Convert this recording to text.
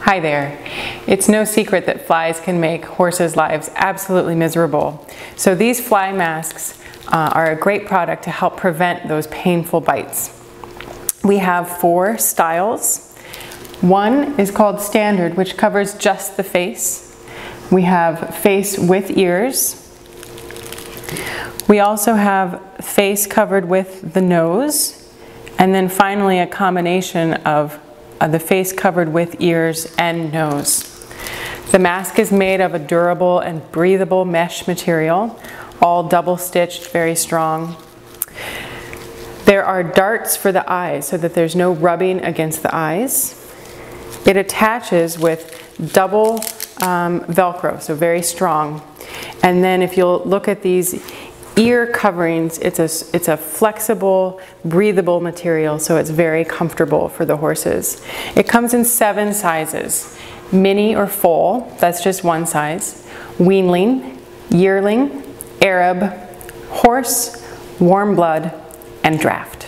Hi there. It's no secret that flies can make horses' lives absolutely miserable. So these fly masks uh, are a great product to help prevent those painful bites. We have four styles. One is called standard, which covers just the face. We have face with ears. We also have face covered with the nose. And then finally a combination of the face covered with ears and nose. The mask is made of a durable and breathable mesh material, all double stitched, very strong. There are darts for the eyes so that there's no rubbing against the eyes. It attaches with double um, Velcro, so very strong. And then if you'll look at these ear coverings, it's a, it's a flexible, breathable material, so it's very comfortable for the horses. It comes in seven sizes. Mini or foal, that's just one size. Weanling, yearling, Arab, horse, warm blood, and draft.